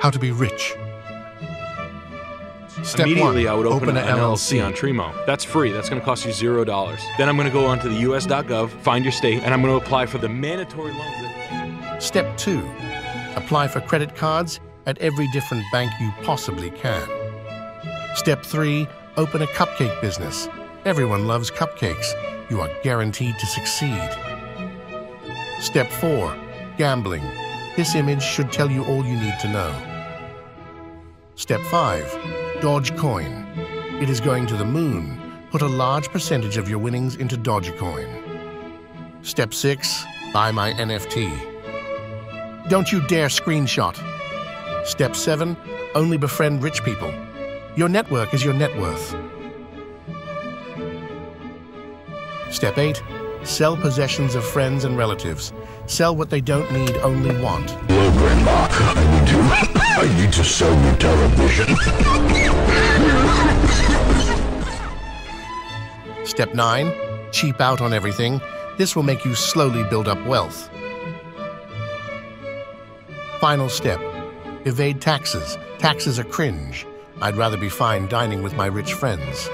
how to be rich. Step Immediately, one, I would open, open an a LLC LLC. on Tremo. That's free. That's going to cost you zero dollars. Then I'm going to go onto the US.gov, find your state, and I'm going to apply for the mandatory loans. That- Step 2. Apply for credit cards at every different bank you possibly can. Step 3. Open a cupcake business. Everyone loves cupcakes. You are guaranteed to succeed. Step 4. Gambling. This image should tell you all you need to know. Step 5. Dogecoin. It is going to the moon. Put a large percentage of your winnings into Dogecoin. Step 6. Buy my NFT. Don't you dare screenshot. Step 7. Only befriend rich people. Your network is your net worth. Step 8. Sell possessions of friends and relatives. Sell what they don't need, only want. Sell you television. Step 9. Cheap out on everything. This will make you slowly build up wealth. Final step. Evade taxes. Taxes are cringe. I'd rather be fine dining with my rich friends.